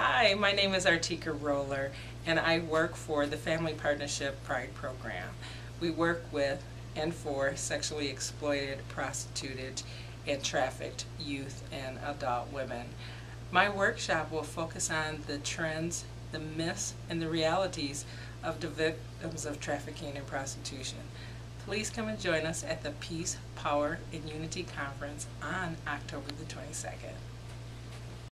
Hi, my name is Artika Roller, and I work for the Family Partnership Pride Program. We work with and for sexually exploited, prostituted, and trafficked youth and adult women. My workshop will focus on the trends, the myths, and the realities of the victims of trafficking and prostitution. Please come and join us at the Peace, Power, and Unity Conference on October the 22nd.